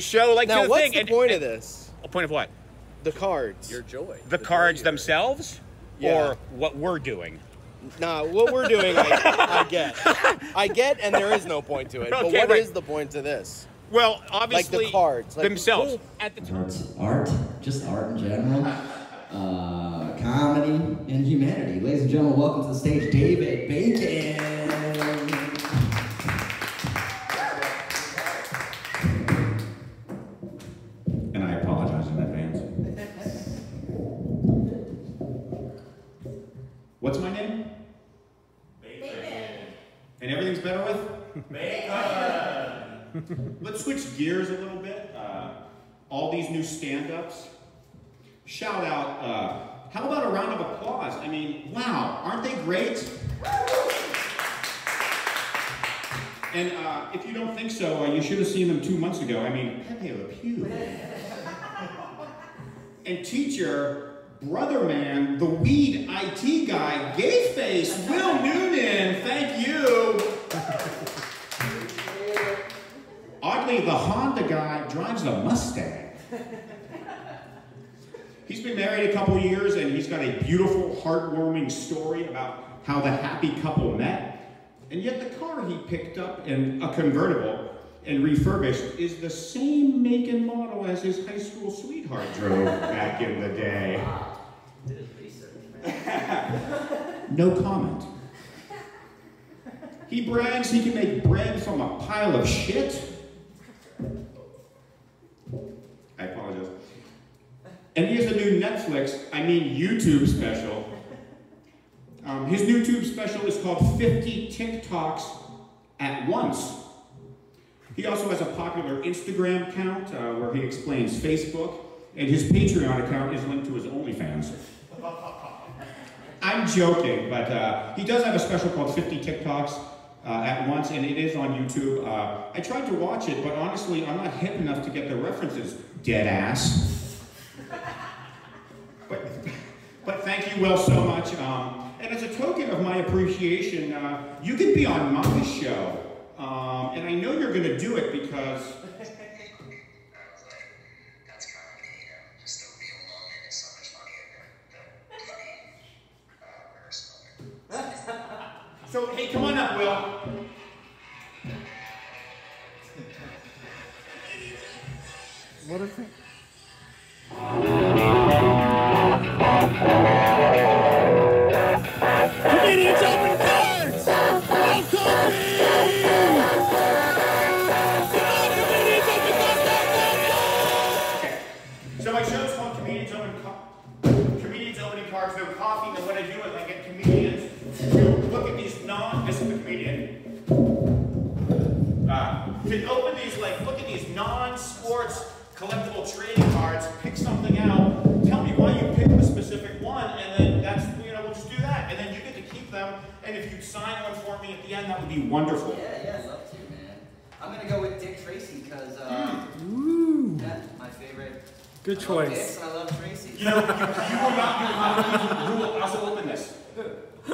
show like Now, to the what's thing. the and- point and- of this? A point of what? The cards. Your joy. The, joy cards you're- themselves, Yeah. or what we're doing? Nah, what we're doing, I, I get. I get, and there is no point to it. but Okay, what is right. the point to this? Well, obviously, like the cards, like- themselves. At the Art, art, just art in general, uh, comedy, and humanity. Ladies and gentlemen, welcome to the stage, David Bacon. What's my name? Bacon. And everything's better with? Bacon! Let's switch gears a little bit. Uh, all these new stand ups. Shout out, uh, how about a round of applause? I mean, wow, aren't they great? And uh, if you don't think so, uh, you should have seen them two months ago. I mean, Pepe Le Pew. and teacher, brother man, the weed IT guy, gay face, Will Noonan, thank you. Oddly, the Honda guy drives a Mustang. He's been married a couple years and he's got a beautiful, heartwarming story about how the happy couple met. And yet the car he picked up in a convertible and refurbished is the same make and model as his high school sweetheart drove back in the day. no comment. He brags he can make bread from a pile of shit. I apologize. And he has a new Netflix, I mean YouTube special. Um, his new YouTube special is called 50 TikToks at Once. He also has a popular Instagram account uh, where he explains Facebook, and his Patreon account is linked to his OnlyFans. I'm joking, but uh, he does have a special called 50 TikToks uh, at once, and it is on YouTube. Uh, I tried to watch it, but honestly, I'm not hip enough to get the references. Dead ass. but, but thank you, Will, so much. Um, and as a token of my appreciation, uh, you can be on my show. Um, and I know you're going to do it because So, hey, come on up, Will. What is it? Them, and if you'd sign one for me at the end, that would be wonderful. Yeah, yeah, I'd love to, man. I'm gonna go with Dick Tracy because, uh, yeah, my favorite. Good I love choice. Dicks and I love Tracy. You know, you, you will not, you will not, who will also open this?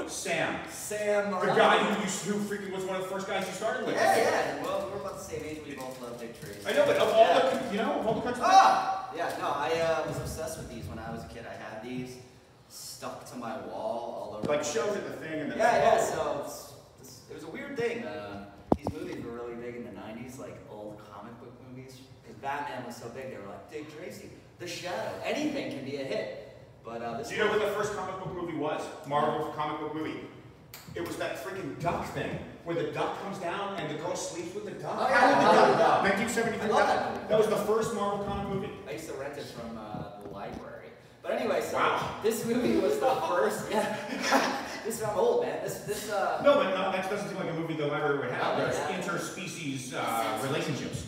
Sam. Sam The Morril. guy who, you, who freaking was one of the first guys you started with. Yeah, yeah. Well, we're about the same age. We both love Dick Tracy. I know, but of all Yeah. the, you know, of all the cards. Ah! Yeah, no, I uh, was obsessed with these when I was a kid. I had these stuck to my wall all over. Like shows at the thing and then. Yeah, yeah. So it was a weird thing. Uh, these movies were really big in the '90s, like old comic book movies. Because Batman was so big, they were like Dick Tracy, The Shadow, anything can be a hit. But uh, Do you know what the first comic book movie was? Marvel comic book movie. It was that freaking duck thing where the duck comes down and the girl sleeps with the duck. Oh, yeah, the Duck. 1973. That, that that was the first Marvel comic movie. I used to rent it from uh, the library. But anyway, so Wow. this movie was the first. Yeah, this I'm old man. This this uh. No, but not, that doesn't seem like a movie the library would have. There's yeah. interspecies uh, relationships.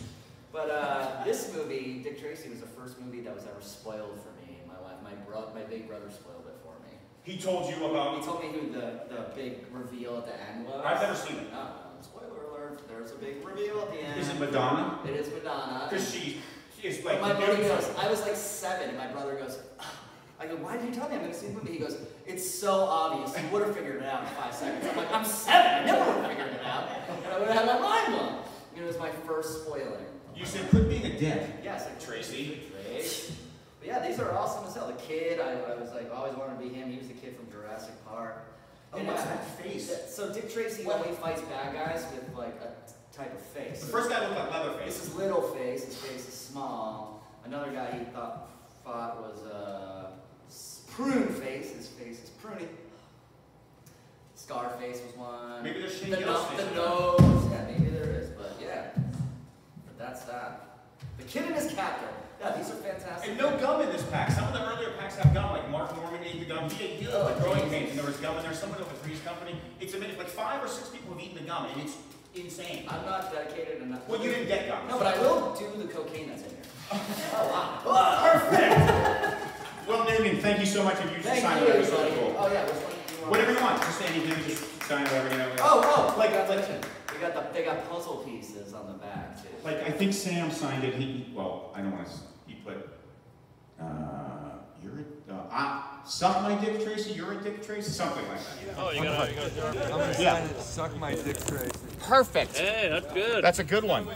But uh, this movie, Dick Tracy, was the first movie that was ever spoiled for me. My wife, my bro, my big brother spoiled it for me. He told you about. He told me who the, the big reveal at the end was. I've never seen it. No, spoiler alert. There's a big reveal at the end. Is it Madonna? It is Madonna. Because she, she is But like. my brother goes, I was like seven, and my brother goes. I go, why did you tell me I'm going to see the movie? He goes, it's so obvious. You would have figured it out in five seconds. I'm like, I'm seven. I never would have figured it out. And I would have had my mind blown. You know, it was my first spoiler. You said, quit being a dick. Yes. Like, Tracy. Great. But yeah, these are awesome as hell. The kid, I, I was like, always wanted to be him. He was the kid from Jurassic Park. Oh, And, what's that face? So Dick Tracy What? only fights bad guys with like a type of face. The first guy looked like This is little face. His face is small. Another guy he thought fought was uh, prune face. His face is pruny. Scarface was one. Maybe there's Shane the, no- the nose. Yeah, maybe there is, but yeah. But that's that. The kid and his cat though. Yeah, these are fantastic. And no gum in this pack. Some of the earlier packs have gum, like Mark Norman ate the gum. He ate, Oh, like growing pains, and there was gum in there. Someone over Three's Company. It's amazing. Like five or six people have eaten the gum, and it's insane. I'm not dedicated enough. Well, you didn't get gum. No, but I will do the cocaine that's in here. oh wow. Well, Namian, thank you so much. If you just Thank sign you, whatever, so buddy. cool. Oh yeah, which one do you? Whatever you want, just anything, just sign whatever you know. Oh, oh, Like- like, like- they got the they got puzzle pieces on the back too. Like I think Sam signed it. He well, I don't want to. He put, uh, you're a, uh, ah, suck my dick, Tracy. You're a dick, Tracy. Something like that. Oh, you gotta, you gotta I'm gonna Yeah. sign it, suck my dick, Tracy. Perfect. Hey, that's good. That's a good one.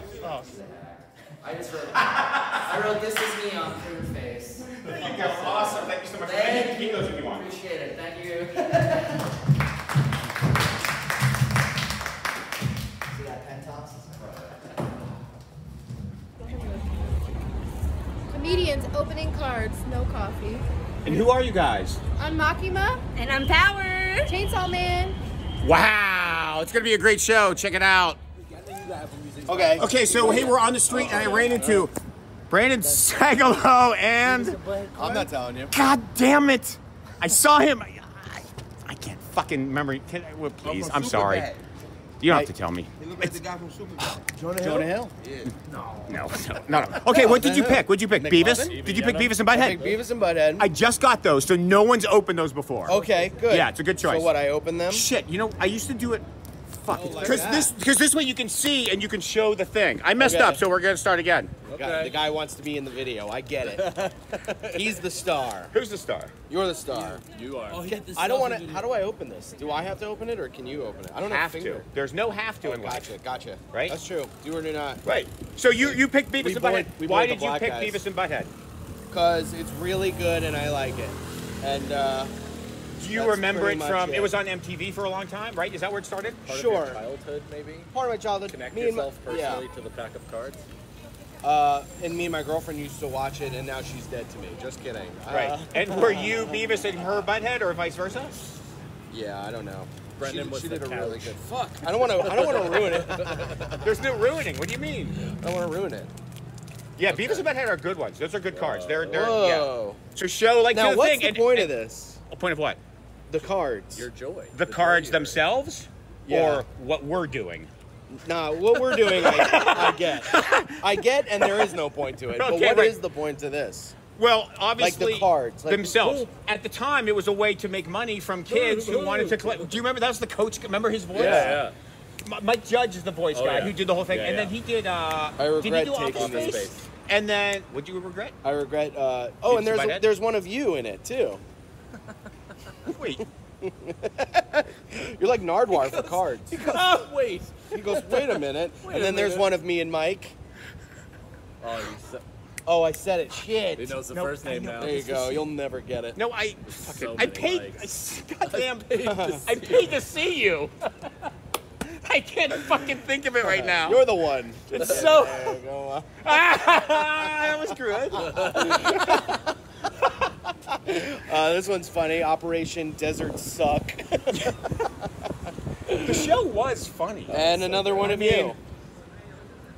I just wrote I wrote this is me on prune face. There you go. Awesome. Thank you so much. And you Thank can keep those if you want. Appreciate it. Thank you. See that pentox? Comedians opening cards, no coffee. And who are you guys? I'm Makima, And I'm Power. Chainsaw Man. Wow, it's gonna be a great show. Check it out. Okay. Okay, so hey, we're on the street and I ran into Brendan Sagalow and I'm not telling you. God damn it, I saw him. I, I, I can't fucking remember. Can well, please, I'm sorry. You don't have to tell me. He looked like the guy from Superbad. Oh, Jonah Hill. No, no, no, no. Okay, what did you pick? What did you pick? Beavis? McLovin? Did you pick Beavis and Big Butthead? Beavis and Butthead. I just got those, so no one's opened those before. okay, good. Yeah, it's a good choice. So what? I open them. Shit, you know, I used to do it. Fuck, like because that. this because this way you can see and you can show the thing. I messed Okay. up, so we're gonna start again. The guy- the guy wants to be in the video. I get it. He's the star. Who's the star? You're the star. You are. I don't want to. How do I open this? Do I have to open it or can you open it? I don't have have to. finger. There's no have to Oh, in life. gotcha, gotcha. Right? That's true. Do or do not. Right. So you you picked Beavis We and board- Butthead. we Why did you pick guys. Beavis and Butthead? Because it's really good and I like it. And uh, Do you That's remember it from? It. it. was on MTV for a long time, right? Is that where it started? sure. childhood, maybe? Part of my childhood. Connect me and my- yourself personally to the pack of cards? Uh, and me and my girlfriend used to watch it, and now she's dead to me. Just kidding. Right. Uh, and were you Beavis and her Butthead, or vice versa? yeah, I don't know. Brendan she, was she did a really good. Fuck. I don't want to. I don't want to ruin it. There's no ruining. What do you mean? I don't want to ruin it. Yeah, Beavis and Butthead are good ones. Those are good cards. They're they're yeah. Whoa. So show like do Now, the what's thing. the and, point and- of this? A point of what? The cards. Your joy. The joy cards you're- themselves, Yeah. or what we're doing. Nah, what we're doing, I, I get. I get, and there is no point to it. but Okay, what is right. the point to this? Well, obviously, like the cards, like- themselves. At the time, it was a way to make money from kids who wanted to collect. Do you remember that was the coach? Remember his voice? Yeah, M- Mike Judge is the voice Oh, guy yeah. who did the whole thing, Yeah, and yeah. then he did. Uh, I did he regret do taking Office Office Space? Space. And then, would you regret? I regret. Uh, oh, and and there's Butthead? there's one of you in it too. Wait. You're like Nardwuar for cards. oh, wait. He goes, wait a minute, and then there's one of me and Mike. Oh, you se- Oh, I said it. Shit. he knows the No, first name know. now. There you go. You'll never get it. No, I. Fucking, so I paid. likes. I, goddamn. I paid to see you. I can't fucking think of it right now. You're the one. it's so. There you go. uh. that was good. Uh, this one's funny. Operation Desert Suck. The show was funny. and another one I of mean- you.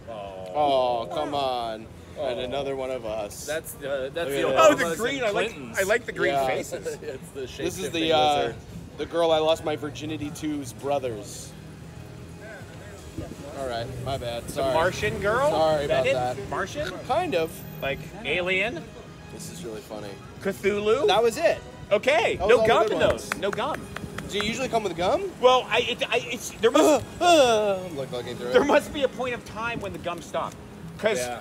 Oh, come on. And another one of us. That's uh, that's Look the at Oh, the green. I like. I like the green Yeah. faces. it's the this is the uh, the girl I lost my virginity to's brothers. All right, my bad. The Sorry. Martian girl. Sorry Is that about that. Martian, Kind of. like alien, This is really funny. Cthulhu. That was it. okay, was no gum in those. No gum. Do you usually come with gum? Well, I, it, I it's there must like looking through there it. must be a point of time when the gum stopped, because Yeah.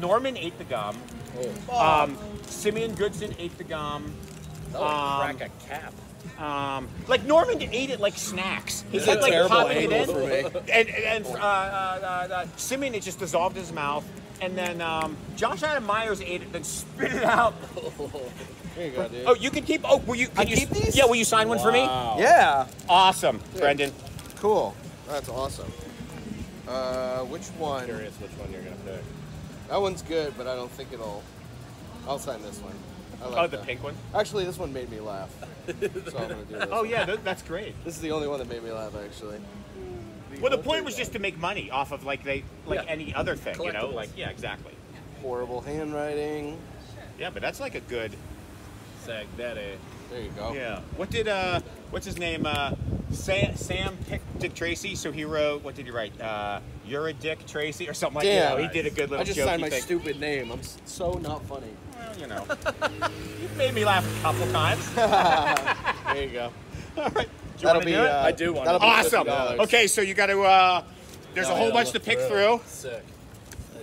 Norman ate the gum. Oh, Um, Simeon Goodson ate the gum. that would um, crack a cap. Um, like Norman ate it like snacks. He kept is a like terrible popping it in, and and uh, uh, uh, uh, Simeon it just dissolved in his mouth. and then um, Josh Adam Meyers ate it, then spit it out. Here you go, dude. Oh, you can keep. Oh, will you? Can I you, keep these? Yeah, will you sign one for me? Yeah. Awesome, Brendan. Cool. That's awesome. Uh, which one? Curious which one you're gonna pick. That one's good, but I don't think it'll. I'll sign this one. I like Oh, the that. pink one. Actually, this one made me laugh. so I'm gonna do this. Oh one. yeah, th- that's great. This is the only one that made me laugh, actually. Well, the point was just to make money off of like they like Yeah. any other thing, you know? Like yeah, exactly. Horrible handwriting. Yeah, but that's like a good. Sag Daddy. There you go. Yeah. What did uh, what's his name? Uh, Sam Sam picked Dick Tracy, so he wrote. What did he write? Uh, you're a Dick Tracy or something like that. Damn. You he did a good little I just signed my thing. stupid name. I'm so not funny. Well, you know, you made me laugh a couple times. There you go. All right. Do you That'll want to be. do it? Uh, I do want that'll to. be awesome. $50. Okay, so you got to. Uh, there's a Oh, whole bunch to pick through. Sick.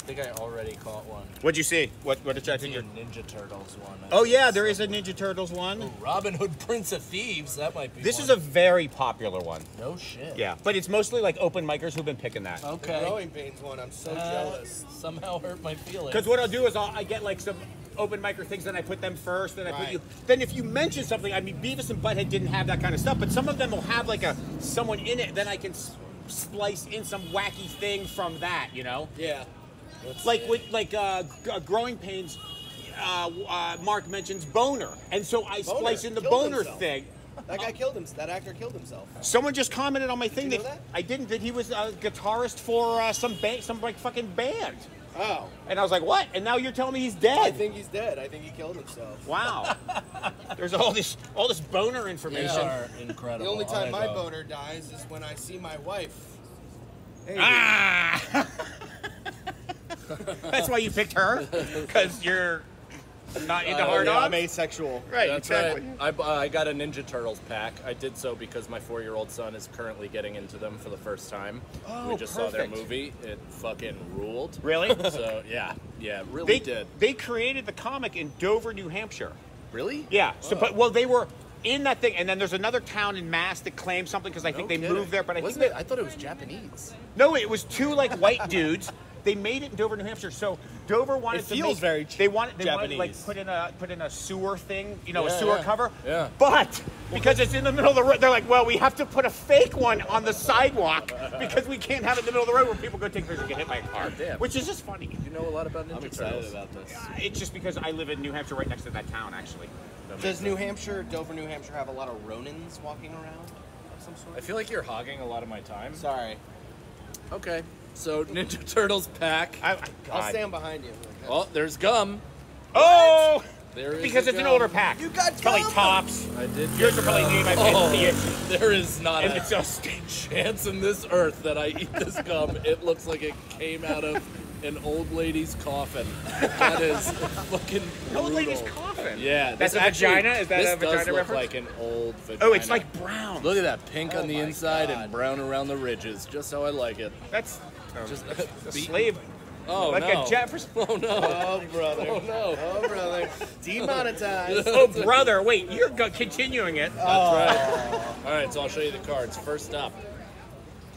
I think I already caught one. What'd you see? What what I attracted think a you? Ninja Turtles one. I Oh think yeah, it's there is a. Ninja Turtles one. Ooh, Robin Hood, Prince of Thieves. That might be. This one. is a very popular one. no shit. Yeah, but it's mostly like open micers who've been picking that. The Okay. growing pains one. I'm so Uh, jealous. Somehow hurt my feelings. Because what I'll do is I'll, I get like some open micro things, then I put them first, then I put you. Then if you mention something, I mean Beavis and Butthead didn't have that kind of stuff, but some of them will have like a someone in it. Then I can splice in some wacky thing from that, you know. Yeah. Like with like uh, uh, growing pains. Uh, uh, Mark mentions boner, and so I Boner splice in the killed boner himself. thing. That guy killed him. That actor killed himself. Someone just commented on my thing you that, know that? I didn't that he was a guitarist for uh, some band, some like fucking band, Oh. and I was like, what? And now you're telling me he's dead. I think he's dead. I think he killed himself. Wow. There's all this all this boner They information. are incredible. The only time I my know. boner dies is when I see my wife. Hey, Ah! That's why you picked her, because you're not into Uh, hard yeah, on. I'm asexual. Right, That's exactly. right. I, bu- I got a Ninja Turtles pack. I did so because my four-year-old son is currently getting into them for the first time. Oh, we just saw their movie. It fucking ruled. Really? So yeah, yeah, really They did. they created the comic in Dover, New Hampshire. Really? Yeah. So, Oh. but well, they were in that thing, and then there's another town in Mass that claims something because I think No they kidding. moved there. But I Wasn't think it? I thought it was Japanese. No, it was two like white dudes. They made it in Dover, New Hampshire. So Dover wanted It to feels make, very they wanted they wanted like put in a put in a sewer thing, you know, Yeah, a sewer yeah. cover. Yeah. But because it's in the middle of the road, they're like, well, we have to put a fake one on the sidewalk because we can't have it in the middle of the road where people go take pictures and get hit by a car. Damn. Which is just funny. You know a lot about Ninja I'm excited Turtles. about this. It's just because I live in New Hampshire, right next to that town, actually. Does New Hampshire, Dover, New Hampshire, have a lot of Ronins walking around of some sort? I feel like you're hogging a lot of my time. Sorry. Okay. So Ninja Turtles pack. I, I, I'll stand behind you. Oh, there's gum. Oh, There is because a it's an older pack. You got It's probably gum? tops. I did. Yours are probably gum. medium. I Oh, can't see it. There is not And a it's just chance in this earth that I eat this gum. It looks like it came out of an old lady's coffin. That is fucking brutal. old lady's coffin. Yeah, That's a actually- vagina? Is that this a vagina does look reference? like an old vagina. Oh, it's like brown. Look at that pink Oh on the inside God. and brown around the ridges, just how I like it. That's Just a slave. Oh like no! a Jefferson. Oh no! Oh, brother. Oh no! Oh, brother. Demonetized. Oh, brother. Wait, you're continuing it. That's right. Oh. All right, so I'll show you the cards. First up,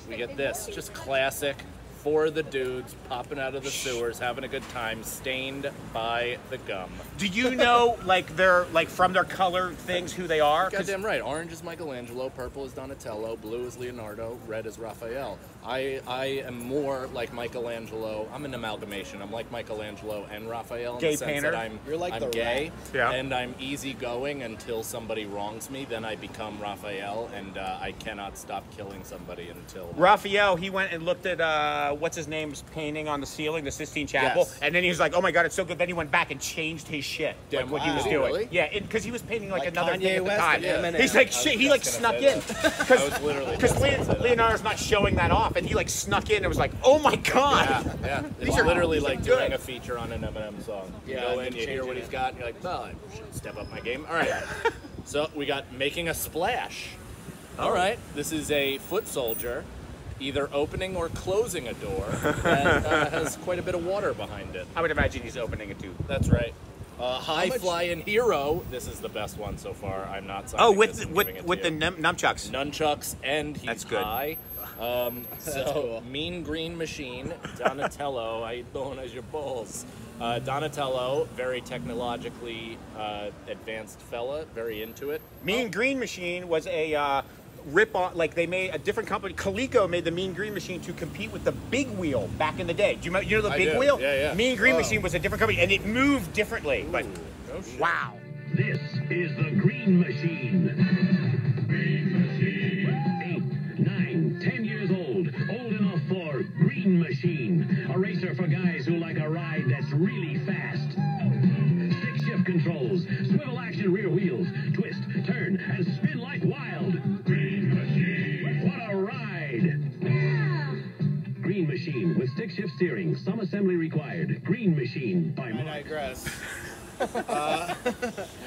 we get this, just classic. Four of the dudes popping out of the sewers, having a good time, stained by the gum. Do you know, like, they're, like, from their color things, who they are? Goddamn right. Orange is Michelangelo, purple is Donatello, blue is Leonardo, red is Raphael. I I am more like Michelangelo. I'm an amalgamation. I'm like Michelangelo and Raphael in Gay the sense painter? that I'm You're like I'm the gay Yeah. and I'm easygoing until somebody wrongs me. Then I become Raphael, and uh, I cannot stop killing somebody until. Raphael, he went and looked at, uh, what's his name's painting on the ceiling, the Sistine Chapel, Yes. and then he was like, oh my god, it's so good. Then he went back and changed his shit. Damn, like what he was doing. really? Yeah, because he was painting like, Like another Kanye thing at the time. and Eminem. He's like, shit, he like snuck in. that. I was literally Because just gonna say that. Leonardo's not showing that off, and he like snuck in and was like, oh my god. Yeah, yeah. These It's are- literally like good. doing a feature on an Eminem song. You Yeah, go and in, you hear changing what he's got, and you're like, well, I should step up my game. All right. so we got making a splash. All right. This is a foot soldier, either opening or closing a door that uh, has quite a bit of water behind it. I would imagine he's opening it too. That's right. Uh, high much- flying hero. This is the best one so far. I'm not signing Oh, this with with giving it to with the num- nunchucks. nunchucks and he's That's good. high. So, Mean Green Machine, Donatello, how you doing as your balls? Uh, Donatello, very technologically uh, advanced fella, very into it. Mean Green Machine was a uh, rip on, like they made a different company. Coleco made the Mean Green Machine to compete with the Big Wheel back in the day. Do you, remember, you know the I Big do. Wheel? Yeah, yeah. Mean Green Oh. Machine was a different company, and it moved differently. But No wow. This is the Green Machine. Shift steering, some assembly required. Green Machine by I Mark. digress.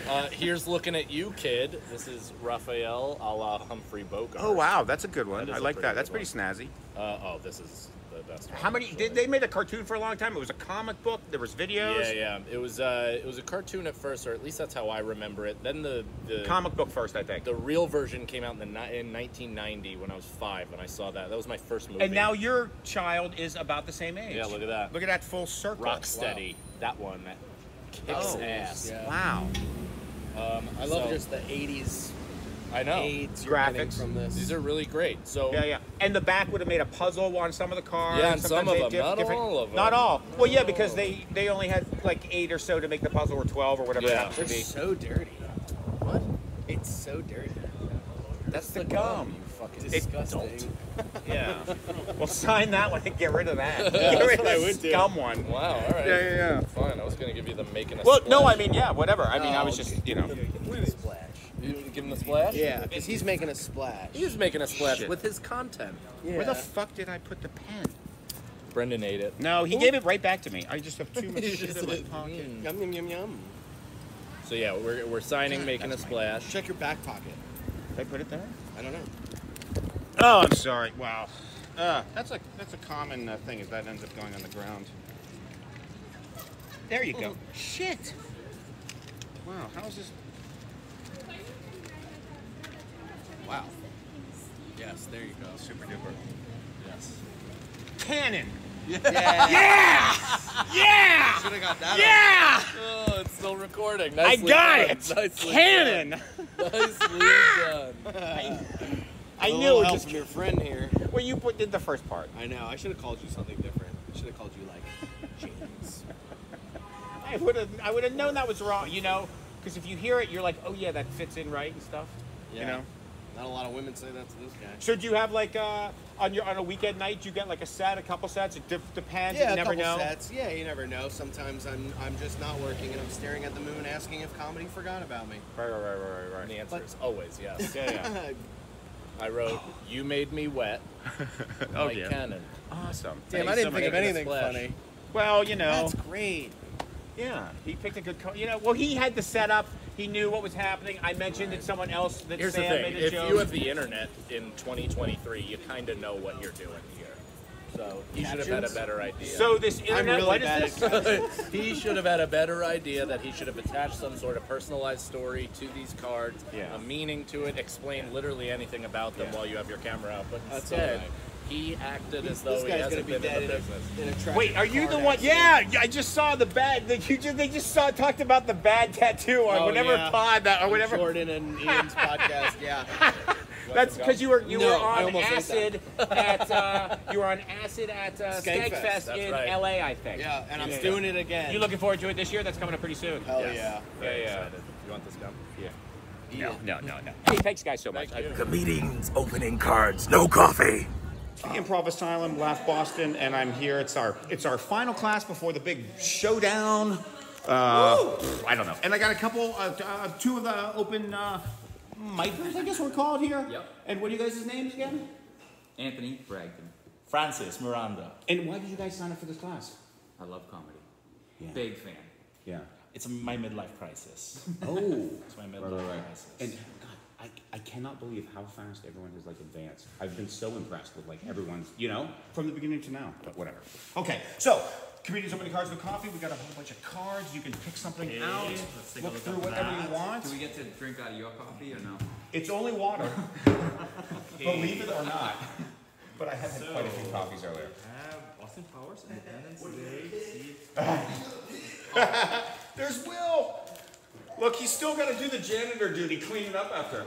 Uh, here's looking at you, kid. This is Raphael a la Humphrey Bogart. Oh wow, that's a good one. That is I a like that. That's good pretty snazzy. Uh, oh, this is the best. One, How many? actually. Did they made a cartoon for a long time? It was a comic book. There was videos. Yeah, yeah. It was uh, it was a cartoon at first, or at least that's how I remember it. Then the the Comic book first, I think. the real version came out in the in 1990 when I was five, and I saw that. That was my first movie. And now your child is about the same age. Yeah, look at that. Look at that full circle. Rocksteady, that one that kicks Oh, ass. yeah. Wow. Um, I love so- just the 80s I know. aids you're getting Graphics. from this. These are really great. So Yeah, yeah. And the back would have made a puzzle on some of the cars. Yeah, on some Sometimes of they them. diff- Not different- all of them. Not all. Well, yeah, because they they only had like eight or so to make the puzzle, or twelve, or whatever Yeah. it happens They're to be. so dirty. What? It's so dirty. That's the gum. You fucking Disgusting. Yeah. well, sign that one and get rid of that. Yeah, get rid of what I the do. scum one. Wow. All right. Yeah, yeah, yeah. Fine. I was gonna give you the making a. Well, no, I mean, yeah, whatever. I mean, I Oh, was just, you know. Splash. You give him the splash. Yeah, because he's making a splash. He's making a splash Shit. with his content. Yeah. Where the fuck did I put the pen? Brendan ate it. No, he gave it right back to me. I just have too much shit in my pocket. mm, yum, yum, yum, yum. So yeah, we're, we're signing, making a That's my- splash. Check your back pocket. Did I put it there? I don't know. Oh, I'm sorry. Wow. Uh, that's a that's a common uh, thing. Is that ends up going on the ground. There you go. Shit. Wow. How is this? Wow. Yes, there you go. Super duper. Yes. Cannon. Yeah. Yeah! Should have got that. Yeah! Oh, it's still recording. I got done. it! Nicely Cannon! Done. Nicely done. I A knew it was just. from your friend here. Well, you put, did the first part. I know. I should have called you something different. I should have called you like James. I would have. I would have known that was wrong. You know, because if you hear it, you're like, oh yeah, that fits in right and stuff. Yeah. You know. Not a lot of women say that to this guy. So do you have like uh, on your on a weekend night? You get like a set, a couple sets. It dip, depends. Yeah, you a never know. sets. Yeah, you never know. Sometimes I'm I'm just not working and I'm staring at the moon, asking if comedy forgot about me. Right, right, right, right, right. And the answer But- is always yes. Yeah, yeah. I wrote, "You made me wet." Oh, like yeah. Cannon. awesome. Damn, Thanks I didn't think of anything funny. Well, you know. That's great. Yeah, he picked a good. Co- you know, well, he had the setup. He knew what was happening. I mentioned that someone else that Here's Sam the thing: made a if joke. you have the internet in 2023, you kind of know what you're doing here. So he should have had a better idea. so this I'm internet, really what is bad this? at he should have had a better idea that he should have attached some sort of personalized story to these cards, Yeah. a meaning to it, explain literally anything about them Yeah. while you have your camera out. But That's instead, alright. He acted as This though he guy's gonna hasn't be been dead in the in a, in a Wait, are you the one? accident. Yeah, I just saw the bad. The, you just, they just saw talked about the bad tattoo on Oh, whatever yeah. pod that or whatever. Jordan and Ian's podcast. Yeah. That's because you were you No, were on acid at uh, you were on acid at uh, Skankfest, Skankfest in right. L.A. I think. Yeah, and I'm Yeah. doing it again. You looking forward to it this year? That's coming up pretty soon. Hell Yes. yeah. Very Yeah, yeah. excited. You want this gum? Yeah. No, no, no, no. Hey, thanks guys so much. I- Comedians opening cards, no coffee. Improv Asylum, Laugh Boston, and I'm here. It's our it's our final class before the big showdown. Uh, I don't know. And I got a couple, uh, t- uh, two of the open uh, micers, I guess we're called here. Yep. And what are you guys' names again? Anthony Bragdon. Francis Miranda. And why did you guys sign up for this class? I love comedy. Yeah. Big fan. Yeah. It's my midlife crisis. Oh. It's my midlife Right, right, right. crisis. And I, I cannot believe how fast everyone has like advanced. I've been so impressed with like everyone's, you know, from the beginning to now. But whatever. Okay, so comedians opening cards with coffee. We got a whole bunch of cards. You can pick something out. let's take a Look look through whatever that. you want. Do we get to drink out of your coffee or no? It's only water. Believe it or not. but I had had quite a few coffees earlier. have Austin Powers, Independence Day. See, There's Will. Look, he's still got to do the janitor duty, cleaning up after.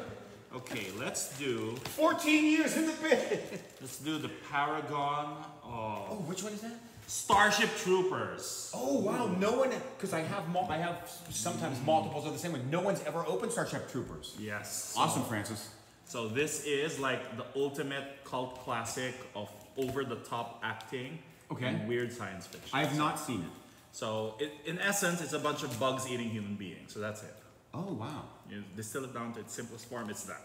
Okay, let's do 14 years in the bed. let's do the Paragon Oh, which one is that? Starship Troopers. Oh wow, no one because I have I have sometimes mm-hmm. multiples of the same one. No one's ever opened Starship Troopers. Yes. Awesome, Francis. So this is like the ultimate cult classic of over-the-top acting Okay. and weird science fiction. I have not seen it. So it, in essence, it's a bunch of bugs eating human beings. So that's it. Oh wow. You distill it down to its simplest form. It's that.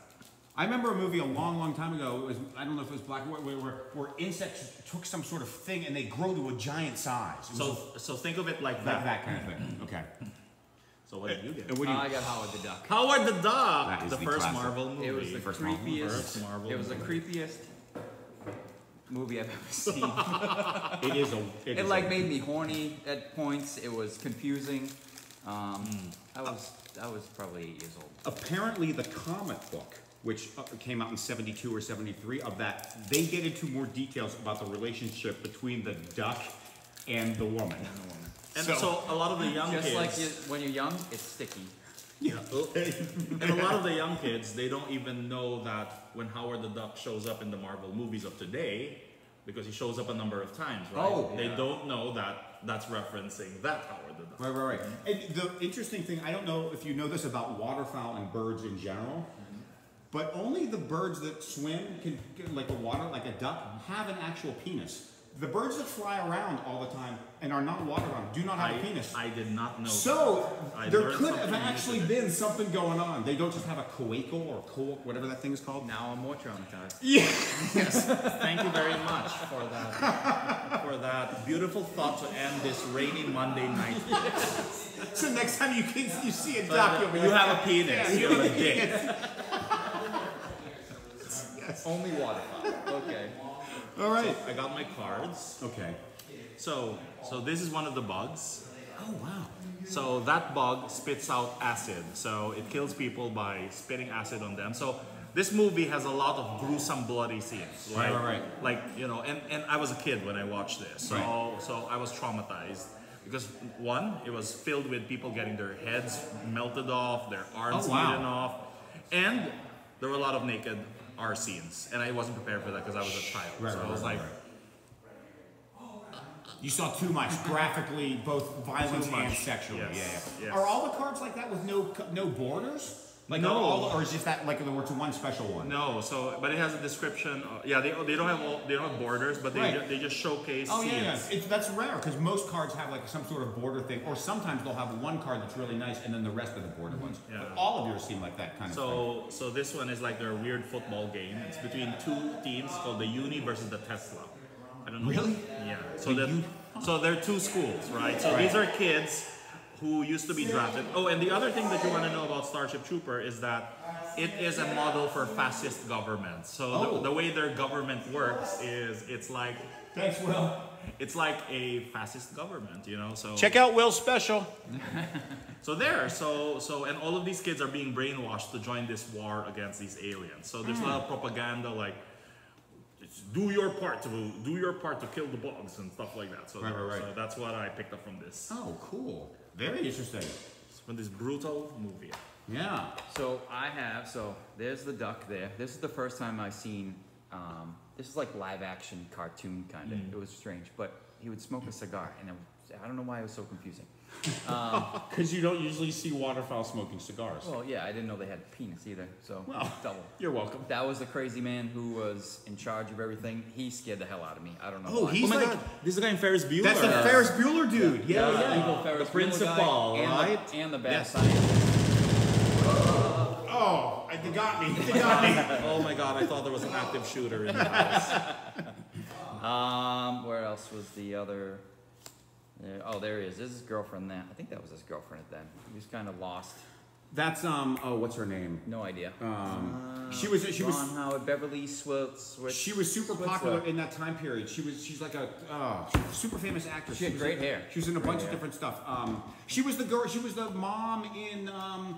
I remember a movie a long, long time ago. It was I don't know if it was black and white, where, where, where insects took some sort of thing and they grow to a giant size. It was So so think of it like like that. that kind of thing. Okay. So what did you get? And what do you- uh, I got Howard the Duck. Howard the Duck, That is the the first classic. Marvel movie. It was the First Marvel movie. creepiest. First Marvel It was the creepiest movie I've ever seen. it is a. it is like a- made me horny at points. It was confusing. Um, I was I was probably eight years old. apparently the comic book, which uh, came out in 72 or 73, of that, they get into more details about the relationship between the duck and the woman. And So- so, a lot of the young Just kids, like you, when you're young, it's sticky. And a lot of the young kids, they don't even know that when Howard the Duck shows up in the Marvel movies of today, because he shows up a number of times, right? Oh, they yeah. don't know that that's referencing that Howard the Duck. Right, right, right. Mm-hmm. And the interesting thing, I don't know if you know this about waterfowl and birds in general, but only the birds that swim can, can- like a water, like a duck, have an actual penis. The birds that fly around all the time and are not waterbound do not have I, a penis. I did not know. So I there could have actually been something going on. They don't just have a coacal or coac, whatever that thing is called. Now I'm more traumatized. Yeah. Thank you very much for that, for that beautiful thought to end this rainy Monday night. So next time you can, you see a duck, uh, you'll be you have a penis, you have a dick. Yes. Only waterfowl. Okay. All right. I got my cards. Okay. So, so this is one of the bugs. Oh wow. So that bug spits out acid. So it kills people by spitting acid on them. So this movie has a lot of gruesome, bloody scenes. Right, Like, right, right. Like you know, and, and I was a kid when I watched this, so Right. so I was traumatized because one, it was filled with people getting their heads melted off, their arms Oh, wow. eaten off, and there were a lot of naked R scenes, and I wasn't prepared for that because I was a child. Right, so right, I was right, like. You saw too much graphically, both violence much, and sexually. yes, yeah, yeah. yes. Are all the cards like that with no no borders? Like No. all, or is just that like there were to one special one? No, so but it has a description. Of, yeah, they, they don't have all, they don't have borders, but they Right. ju- they just showcase Oh scenes. yeah, yeah. It's, that's rare because most cards have like some sort of border thing, or sometimes they'll have one card that's really nice and then the rest of the border mm-hmm. ones. Yeah. But all of yours seem like that kind of thing. So so this one is like their weird football game. It's between two teams called the Uni versus the Tesla. I don't know. Really? Yeah. So The that so they're two schools, right? So Right. these are kids who used to be drafted. Oh, and the other thing that you want to know about Starship Trooper is that it is a model for fascist governments. So Oh. the, the way their government works is it's like Thanks, Will. it's like a fascist government, you know. So Check out Will's special. So there, so so, and all of these kids are being brainwashed to join this war against these aliens. So there's a lot of propaganda like, do your part to do your part to kill the bugs and stuff like that. So, Right, right, right. so that's what I picked up from this Oh, cool. Very interesting. from this brutal movie. Yeah. So I have. So there's the duck there. This is the first time I've seen. Um, this is like live action cartoon kind of. Mm. It was strange, but he would smoke a cigar, and it was, I don't know why it was so confusing. Because you don't usually see waterfowl smoking cigars. Well, yeah, I didn't know they had penis either. So Well, double. You're welcome. That was the crazy man who was in charge of everything. He scared the hell out of me. I don't know. Oh, why. he's oh my like god, this is the guy in Ferris Bueller. that's the Yeah. Ferris Bueller dude. Yeah, Yeah, yeah. evil Ferris The Bueller guy principal, and right? The, and the bad Yes. scientist. Oh, I- they got me. They got me. oh my god, I thought there was an active shooter in the house. Um, where else was the other? There, oh, there he is. This is his girlfriend. Then I think that was his girlfriend then. He was kind of lost. That's um. Oh, what's her name? No idea. Um, she was she was Ron Howard, Beverly Switz. Switz she was super Switzer. popular in that time period. She was she's like a uh, super famous actress. She had was great in- hair. She was in a Great bunch of different stuff. Um, she was the girl. She was the mom in um,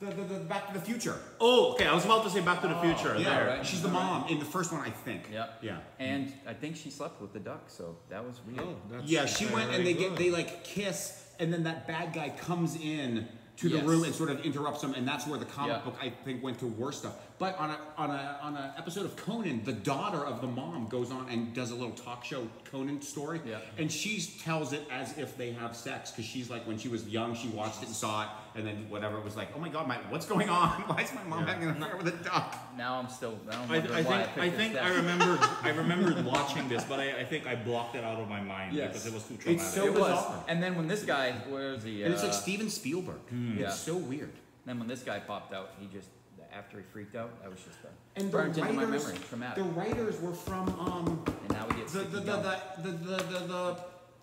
the, the, the Back to the Future. Oh, okay. I was about to say Back to the oh, Future. Yeah, there. right. she's the mom in the first one, I think. Yeah. Yeah. And I think she slept with the duck, so that was weird. Yeah, she went and they get they like kiss, and then that bad guy comes in to the Yes. room and sort of interrupts them, and that's where the comic Yeah. book I think went to worse stuff. But on a on a on an episode of Conan, the daughter of the mom goes on and does a little talk show Conan story, Yeah. and she tells it as if they have sex because she's like when she was young, she watched it and saw it, and then whatever it was like, oh my god, my what's going on? Why is my mom having an affair with a duck? Now I'm still. Now I'm I, wondering I why think I, I think I remember I remembered watching this, but I, I think I blocked it out of my mind Yes. because it was too traumatic. It's so It was. bizarre. And then when this guy, where is he? And it's like Uh, Steven Spielberg. Yeah. It's so weird. Then when this guy popped out, he just after he freaked out, that was just a, And burnt the into my writers, memory. Traumatic. the writers were from um, and now we get the the the, the, the, the, the, the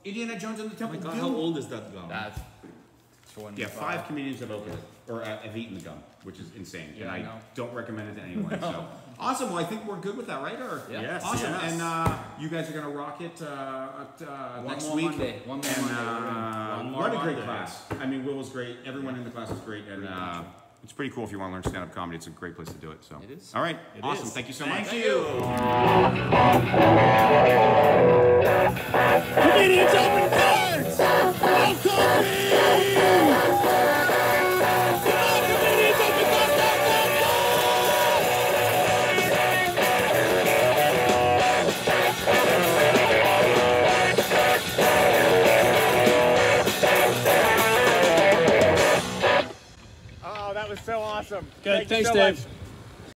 Indiana Jones and the Oh Temple my of god, how old is that gum? That's 25. Yeah, five comedians have opened it, or uh, have eaten the gum, which is insane, and Yeah, I I know. don't recommend it to anyone. So awesome. Well, I think we're good with that, right? Or Yeah. Yes, awesome. yes. And uh, you guys are gonna rock it uh, at, uh, next week. Monday. One more and, Monday. Uh, One more what a great class. I mean, Will was great. Everyone in the class was great, and uh, it's pretty cool if you want to learn stand-up comedy. It's a great place to do it. So It is. All right. It awesome. is. Thank you so Thank much. you. Comedians open awesome. Good. Thank Thanks, so Dave. much.